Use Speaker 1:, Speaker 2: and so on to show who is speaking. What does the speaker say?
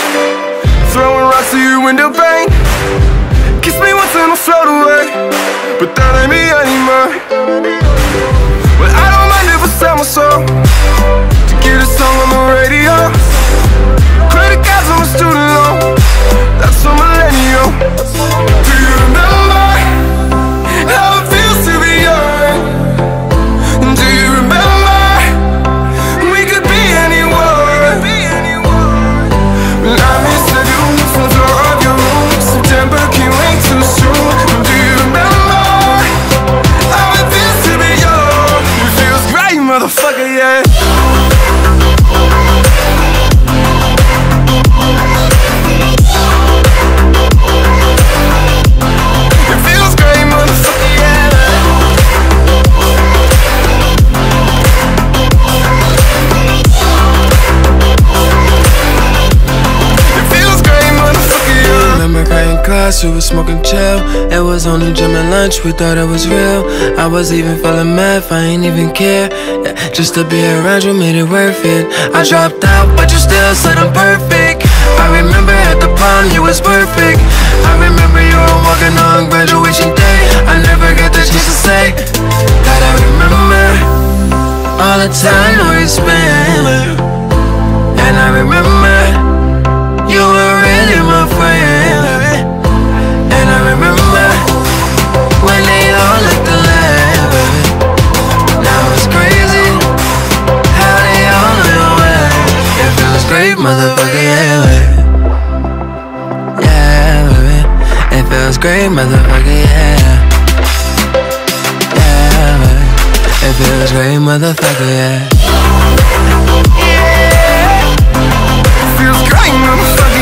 Speaker 1: couch Throwing rocks to your window pane. Kiss me once and I'll float away. But that ain't me anymore. But I don't mind if I sell my soul. We
Speaker 2: was smoking chill. It was only gym and lunch, we thought it was real. I was even feeling mad, I ain't even care. Yeah, just to be around you made it worth it. I dropped out, but you still said I'm perfect. I remember at the prom, you was perfect. I remember you were walking on graduation day. I never got the chance to say that I remember all the time we spent. motherfucker, yeah, baby. Yeah, baby. It feels great, motherfucker, yeah. Yeah, baby. It feels great, motherfucker, yeah. yeah. It feels great, motherfucker.